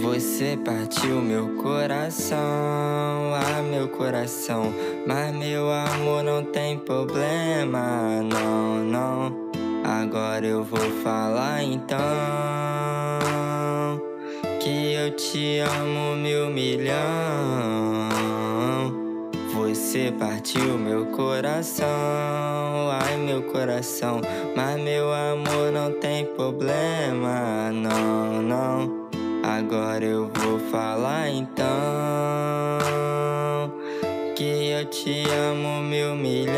Você partiu meu coração, ah, meu coração. Mas meu amor não tem problema, não, não. Agora eu vou falar então que eu te amo mil milhão. Você partiu meu coração, ai meu coração. Mas meu amor não tem problema, não, não. Agora eu vou falar então que eu te amo mil milhão.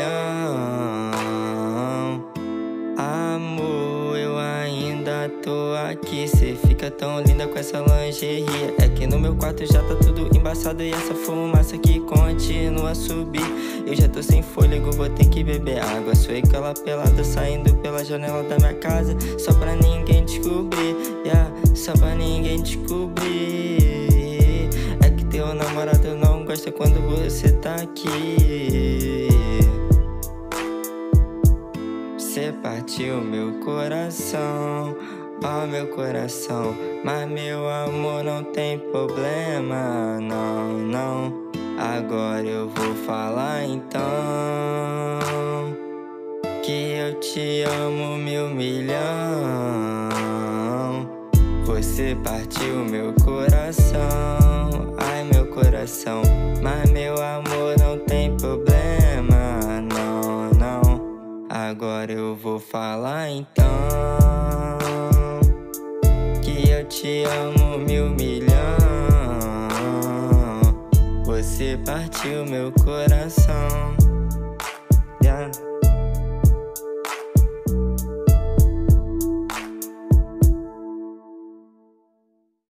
Amor, eu ainda tô aqui. Cê fica tão linda com essa lingerie. É que no meu quarto já tá tudo embaçado e essa fumaça que continua a subir. Eu já tô sem fôlego, vou ter que beber água. Sou aquela pelada saindo pela janela da minha casa só pra ninguém descobrir. Yeah só pra ninguém descobrir. É que teu namorado não gosta quando você tá aqui. Você partiu meu coração, ó oh, meu coração. Mas meu amor não tem problema, não, não. Agora eu vou falar então que eu te amo mil milhão. Você partiu meu coração, ai meu coração. Mas meu amor não tem problema, não, não. Agora eu vou falar então que eu te amo mil milhão. Você partiu meu coração.